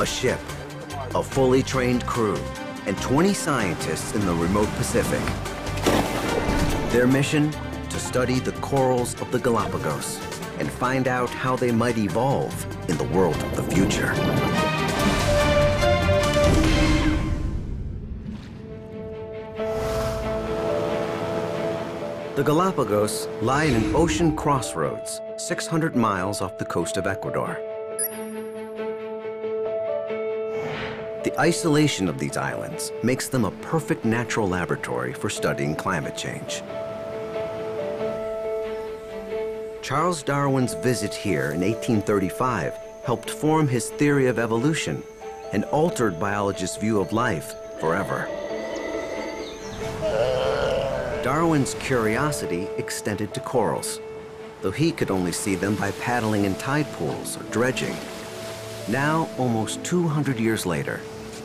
a ship, a fully trained crew, and 20 scientists in the remote Pacific. Their mission? To study the corals of the Galapagos and find out how they might evolve in the world of the future. The Galapagos lie in an ocean crossroads 600 miles off the coast of Ecuador. The isolation of these islands makes them a perfect natural laboratory for studying climate change. Charles Darwin's visit here in 1835 helped form his theory of evolution and altered biologists' view of life forever. Darwin's curiosity extended to corals, though he could only see them by paddling in tide pools or dredging. Now, almost 200 years later,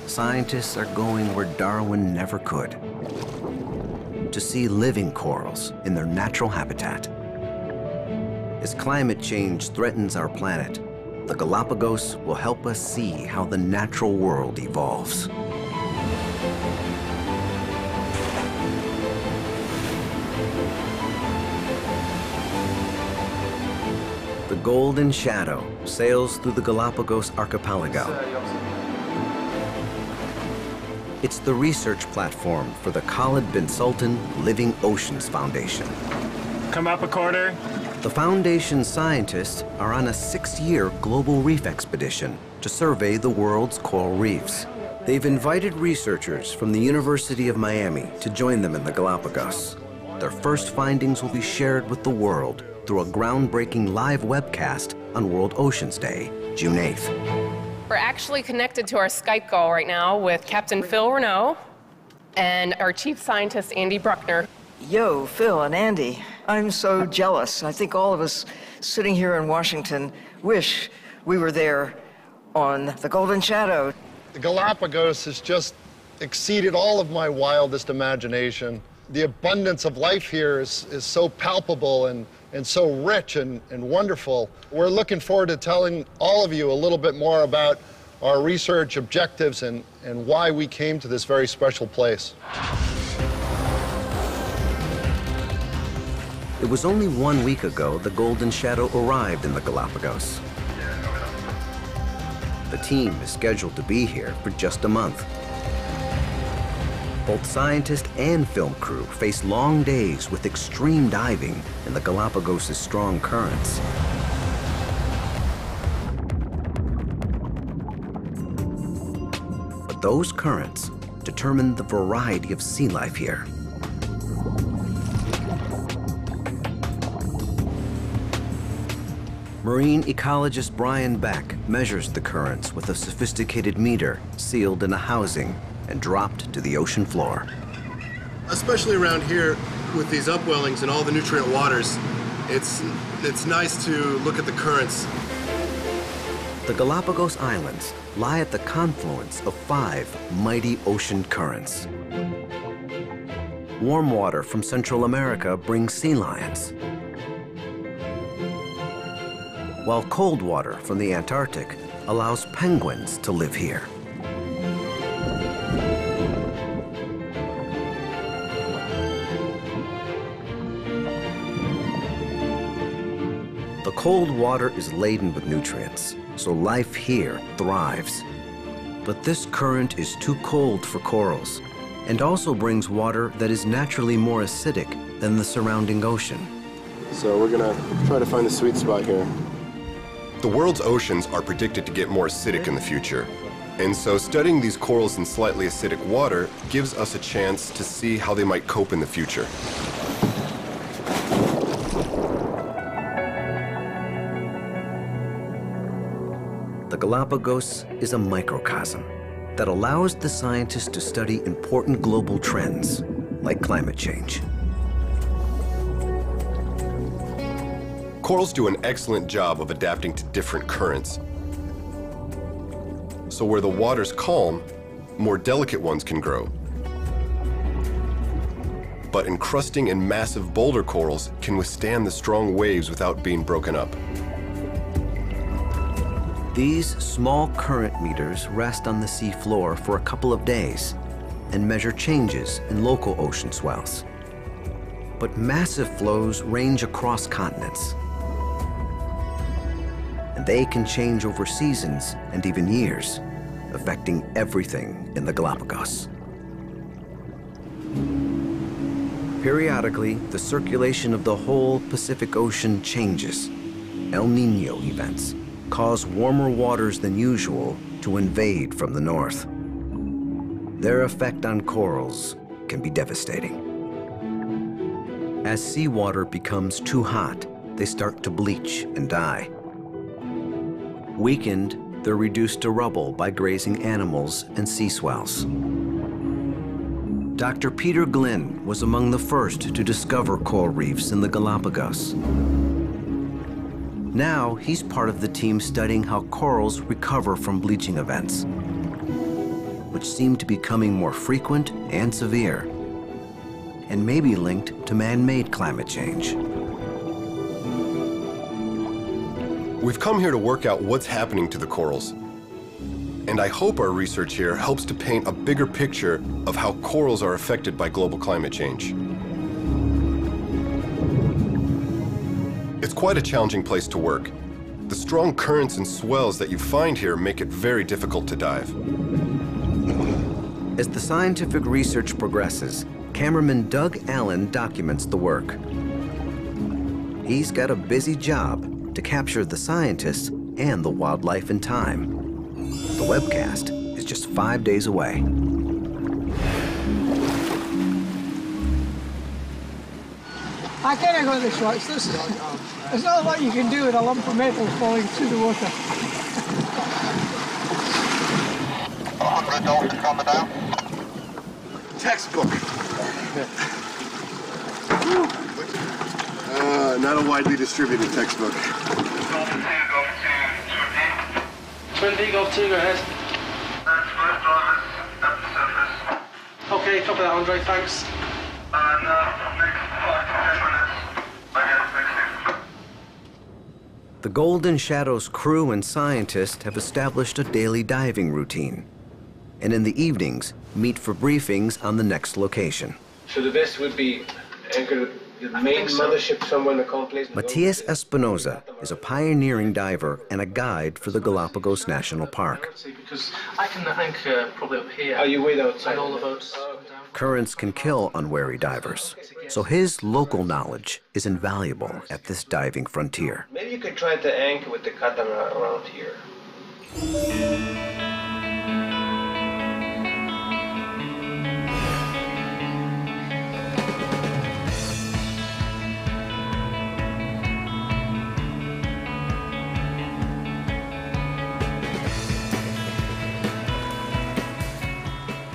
scientists are going where Darwin never could, to see living corals in their natural habitat. As climate change threatens our planet, the Galapagos will help us see how the natural world evolves. The Golden Shadow sails through the Galapagos archipelago. It's the research platform for the Khaled bin Sultan Living Oceans Foundation. Come up a quarter. The Foundation's scientists are on a six-year global reef expedition to survey the world's coral reefs. They've invited researchers from the University of Miami to join them in the Galapagos. Their first findings will be shared with the world through a groundbreaking live webcast on World Oceans Day, June 8th. We're actually connected to our Skype call right now with Captain Phil Renaud and our chief scientist, Andy Bruckner. Yo, Phil and Andy. I'm so jealous. I think all of us sitting here in Washington wish we were there on the Golden Shadow. The Galapagos has just exceeded all of my wildest imagination. The abundance of life here is, is so palpable and, and so rich and, and wonderful. We're looking forward to telling all of you a little bit more about our research objectives and, and why we came to this very special place. It was only one week ago the Golden Shadow arrived in the Galapagos. The team is scheduled to be here for just a month. Both scientist and film crew face long days with extreme diving in the Galapagos' strong currents. But those currents determine the variety of sea life here. Marine ecologist Brian Beck measures the currents with a sophisticated meter sealed in a housing and dropped to the ocean floor. Especially around here with these upwellings and all the nutrient waters, it's, it's nice to look at the currents. The Galapagos Islands lie at the confluence of five mighty ocean currents. Warm water from Central America brings sea lions, while cold water from the Antarctic allows penguins to live here. Cold water is laden with nutrients, so life here thrives. But this current is too cold for corals and also brings water that is naturally more acidic than the surrounding ocean. So we're gonna try to find the sweet spot here. The world's oceans are predicted to get more acidic in the future. And so studying these corals in slightly acidic water gives us a chance to see how they might cope in the future. Galapagos is a microcosm that allows the scientists to study important global trends like climate change. Corals do an excellent job of adapting to different currents. So where the water's calm, more delicate ones can grow. But encrusting and massive boulder corals can withstand the strong waves without being broken up. These small current meters rest on the sea floor for a couple of days and measure changes in local ocean swells. But massive flows range across continents. And they can change over seasons and even years, affecting everything in the Galapagos. Periodically, the circulation of the whole Pacific Ocean changes. El Nino events cause warmer waters than usual to invade from the north. Their effect on corals can be devastating. As seawater becomes too hot, they start to bleach and die. Weakened, they're reduced to rubble by grazing animals and sea swells. Dr. Peter Glynn was among the first to discover coral reefs in the Galapagos. Now, he's part of the team studying how corals recover from bleaching events, which seem to be becoming more frequent and severe, and may be linked to man-made climate change. We've come here to work out what's happening to the corals and I hope our research here helps to paint a bigger picture of how corals are affected by global climate change. It's quite a challenging place to work. The strong currents and swells that you find here make it very difficult to dive. As the scientific research progresses, cameraman Doug Allan documents the work. He's got a busy job to capture the scientists and the wildlife in time. The webcast is just five days away. I can't go this way. It's this. There's not a lot you can do with a lump of metal falling through the water. 100 dolphins on the down. Textbook. uh, not a widely distributed textbook. Dolphin 2, Dolphin 2, 2 Twin V Golf 2, go ahead. That's first drivers at the surface. Okay, copy that, Andre, thanks. And uh, next 5 to 10 minutes, I guess, next The Golden Shadows crew and scientists have established a daily diving routine. And in the evenings, meet for briefings on the next location. So the best would be anchor the main mothership somewhere in the calm place. Matias Espinoza is a pioneering diver and a guide for the Galapagos National Park. Because I can anchor uh, probably up here. Are you way outside? All the boats. Currents can kill unwary divers, so his local knowledge is invaluable at this diving frontier. Maybe you could try to anchor with the catamaran around here.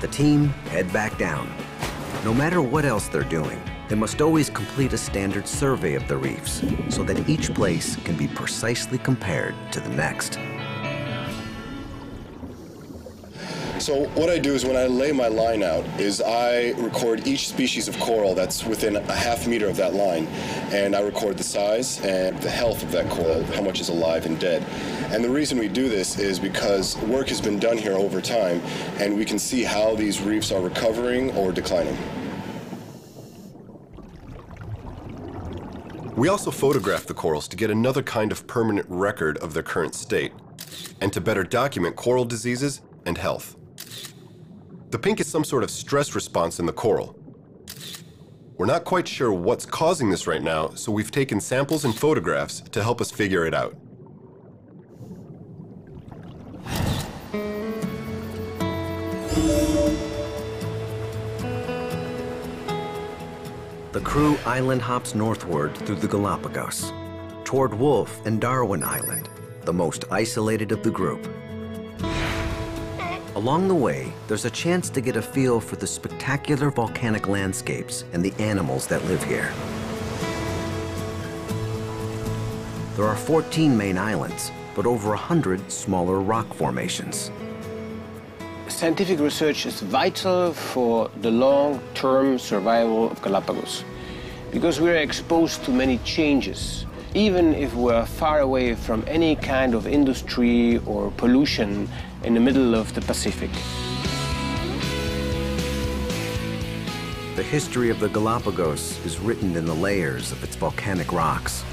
The team head back down. No matter what else they're doing, they must always complete a standard survey of the reefs so that each place can be precisely compared to the next. So what I do is when I lay my line out is I record each species of coral that's within a half meter of that line and I record the size and the health of that coral, how much is alive and dead. And the reason we do this is because work has been done here over time and we can see how these reefs are recovering or declining. We also photograph the corals to get another kind of permanent record of their current state and to better document coral diseases and health. The pink is some sort of stress response in the coral. We're not quite sure what's causing this right now, so we've taken samples and photographs to help us figure it out. The crew island hops northward through the Galapagos, toward Wolf and Darwin Island, the most isolated of the group. Along the way, there's a chance to get a feel for the spectacular volcanic landscapes and the animals that live here. There are 14 main islands, but over 100 smaller rock formations. Scientific research is vital for the long-term survival of Galapagos because we are exposed to many changes even if we're far away from any kind of industry or pollution in the middle of the Pacific. The history of the Galapagos is written in the layers of its volcanic rocks.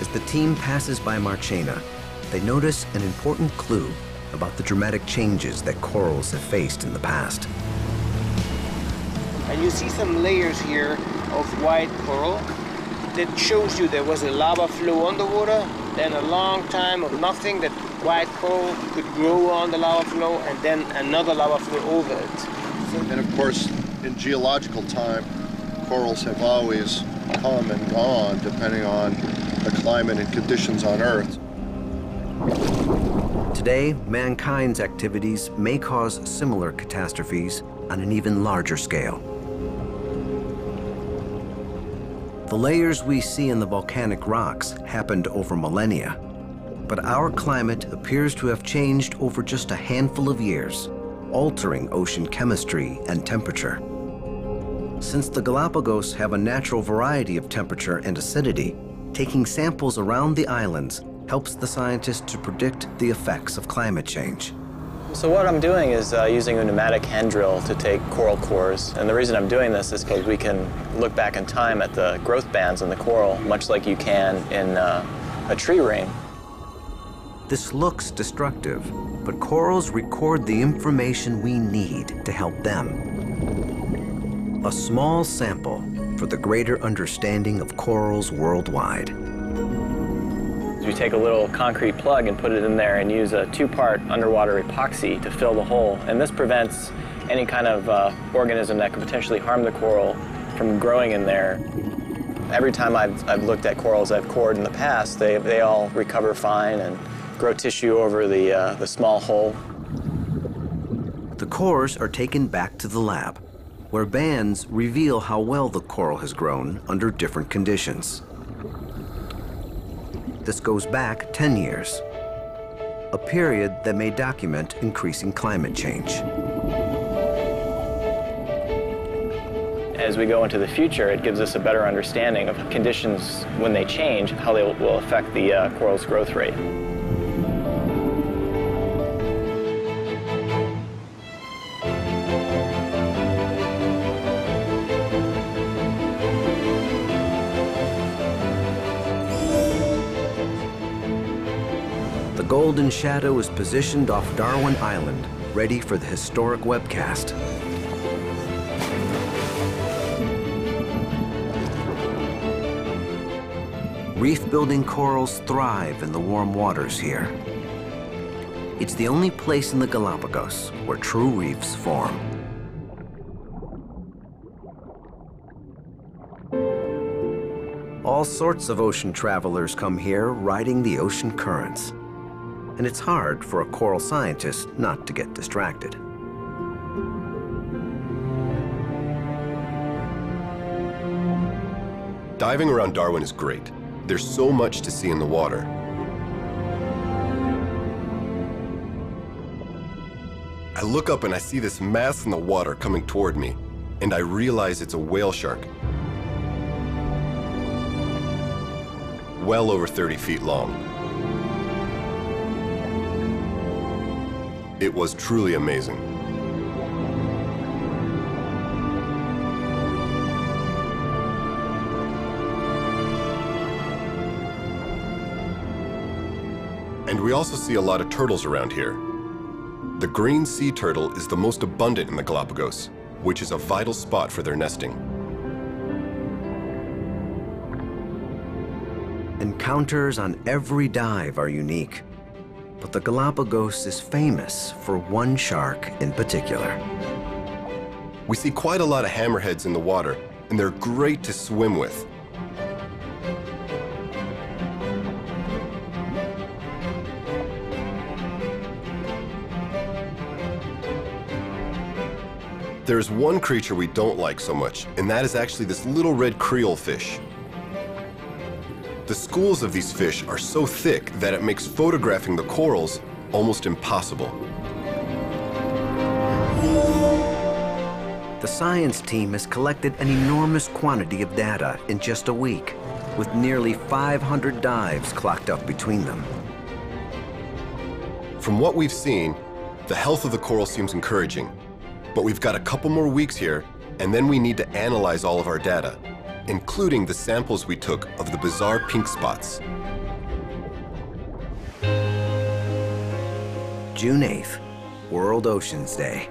As the team passes by Marchena, they notice an important clue about the dramatic changes that corals have faced in the past. And you see some layers here of white coral that shows you there was a lava flow underwater, then a long time of nothing that white coral could grow on the lava flow, and then another lava flow over it. And of course, in geological time, corals have always come and gone depending on the climate and conditions on Earth. Today, mankind's activities may cause similar catastrophes on an even larger scale. The layers we see in the volcanic rocks happened over millennia, but our climate appears to have changed over just a handful of years, altering ocean chemistry and temperature. Since the Galapagos have a natural variety of temperature and acidity, taking samples around the islands helps the scientists to predict the effects of climate change. So what I'm doing is uh, using a pneumatic hand drill to take coral cores. And the reason I'm doing this is because we can look back in time at the growth bands in the coral, much like you can in uh, a tree ring. This looks destructive, but corals record the information we need to help them. A small sample for the greater understanding of corals worldwide. We take a little concrete plug and put it in there and use a two-part underwater epoxy to fill the hole. And this prevents any kind of uh, organism that could potentially harm the coral from growing in there. Every time I've, I've looked at corals I've cored in the past, they, they all recover fine and grow tissue over the, uh, the small hole. The cores are taken back to the lab, where bands reveal how well the coral has grown under different conditions. This goes back 10 years, a period that may document increasing climate change. As we go into the future, it gives us a better understanding of conditions when they change, how they will affect the uh, coral's growth rate. Golden Shadow is positioned off Darwin Island, ready for the historic webcast. Reef-building corals thrive in the warm waters here. It's the only place in the Galapagos where true reefs form. All sorts of ocean travelers come here riding the ocean currents. And it's hard for a coral scientist not to get distracted. Diving around Darwin is great. There's so much to see in the water. I look up and I see this mass in the water coming toward me, and I realize it's a whale shark. Well over 30 feet long. It was truly amazing. And we also see a lot of turtles around here. The green sea turtle is the most abundant in the Galapagos, which is a vital spot for their nesting. Encounters on every dive are unique, but the Galapagos is famous for one shark in particular. We see quite a lot of hammerheads in the water, and they're great to swim with. There's one creature we don't like so much, and that is actually this little red creole fish. The schools of these fish are so thick that it makes photographing the corals almost impossible. The science team has collected an enormous quantity of data in just a week. with nearly 500 dives clocked up between them. From what we've seen, the health of the coral seems encouraging, but we've got a couple more weeks here, and then we need to analyze all of our data, including the samples we took of the bizarre pink spots. June 8th, World Oceans Day.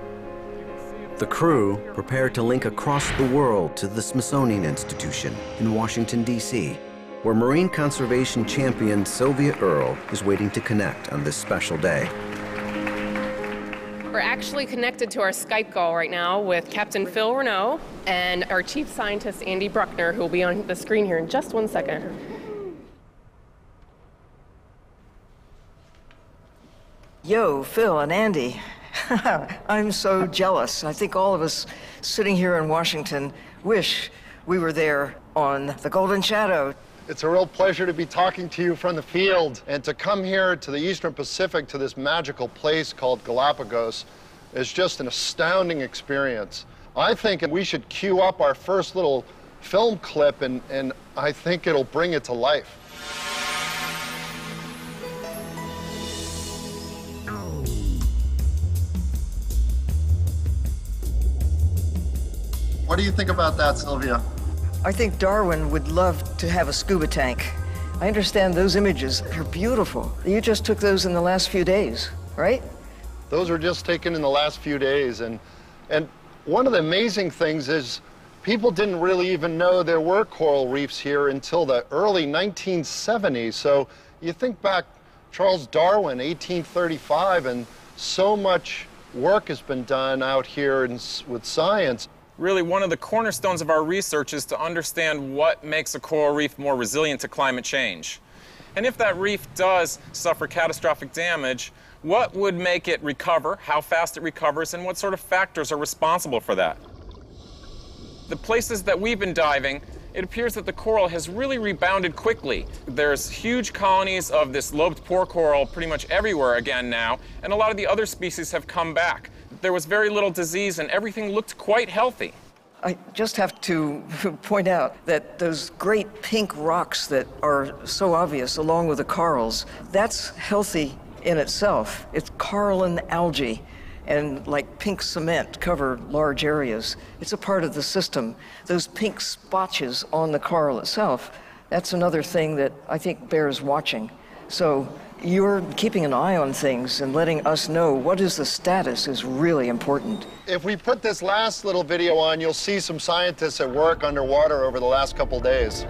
The crew prepared to link across the world to the Smithsonian Institution in Washington, D.C., where marine conservation champion Sylvia Earle is waiting to connect on this special day. We're actually connected to our Skype call right now with Captain Phil Renaud and our chief scientist, Andy Bruckner, who will be on the screen here in just one second. Yo, Phil and Andy. I'm so jealous. I think all of us sitting here in Washington wish we were there on the Golden Shadow. It's a real pleasure to be talking to you from the field and to come here to the Eastern Pacific to this magical place called Galapagos is just an astounding experience. I think we should cue up our first little film clip and, and I think it'll bring it to life. What do you think about that, Sylvia? I think Darwin would love to have a scuba tank. I understand those images are beautiful. You just took those in the last few days, right? Those were just taken in the last few days. And, and one of the amazing things is people didn't really even know there were coral reefs here until the early 1970s. So you think back, Charles Darwin, 1835, and so much work has been done out here in, with science really one of the cornerstones of our research is to understand what makes a coral reef more resilient to climate change. And if that reef does suffer catastrophic damage, what would make it recover, how fast it recovers, and what sort of factors are responsible for that? The places that we've been diving, it appears that the coral has really rebounded quickly. There's huge colonies of this lobed poor coral pretty much everywhere again now, and a lot of the other species have come back there was very little disease and everything looked quite healthy. I just have to point out that those great pink rocks that are so obvious along with the corals, that's healthy in itself. It's coralline algae and like pink cement cover large areas. It's a part of the system. Those pink spotches on the coral itself, that's another thing that I think bears watching. So you're keeping an eye on things and letting us know what is the status is really important. If we put this last little video on, you'll see some scientists at work underwater over the last couple days.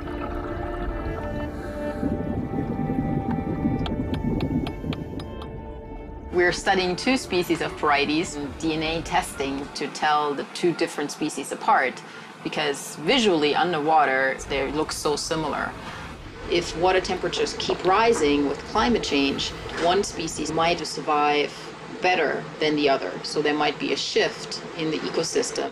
We're studying two species of Porites, DNA testing to tell the two different species apart because visually underwater they look so similar. If water temperatures keep rising with climate change, one species might survive better than the other. So there might be a shift in the ecosystem.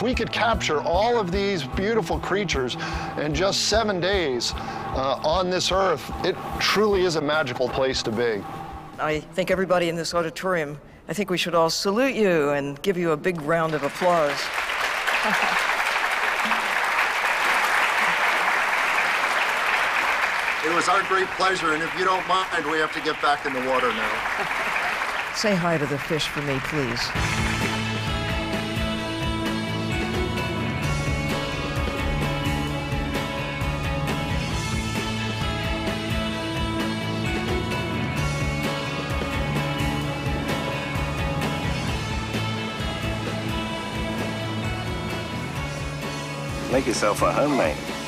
If we could capture all of these beautiful creatures in just seven days uh, on this earth, it truly is a magical place to be. I think everybody in this auditorium I think we should all salute you and give you a big round of applause. It was our great pleasure, and if you don't mind, we have to get back in the water now. Say hi to the fish for me, please. Make yourself a home, mate.